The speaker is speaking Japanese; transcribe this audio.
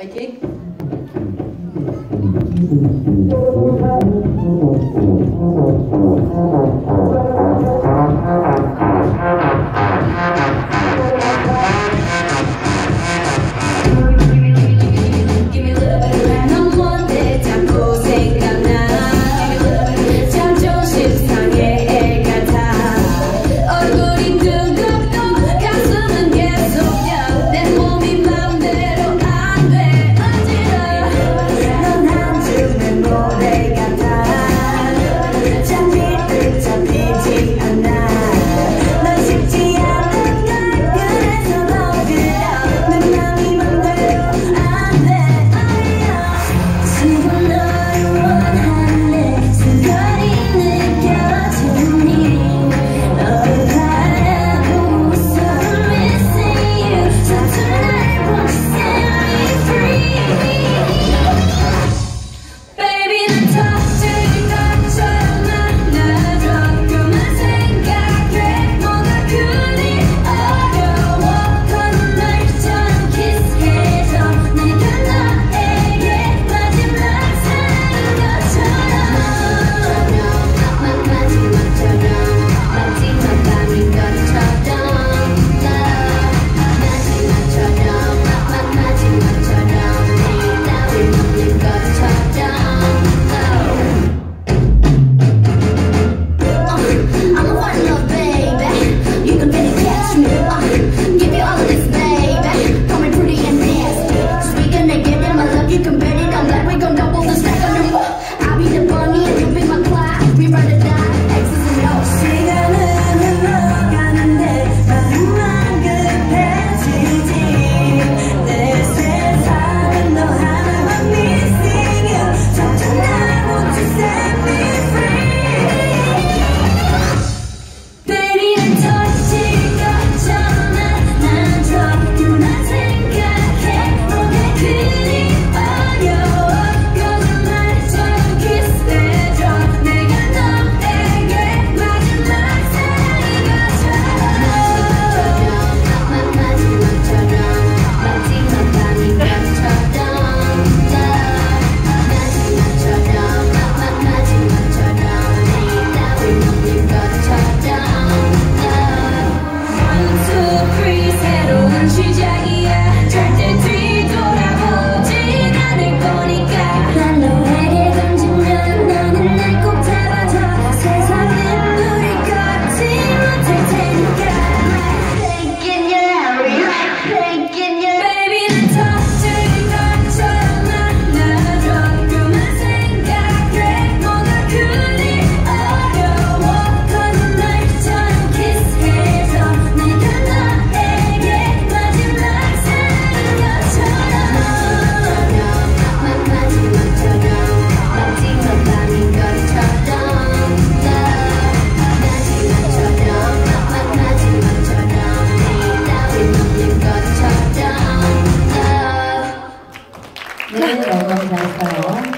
Okay? Bonnie 많이 너무 감사했어요.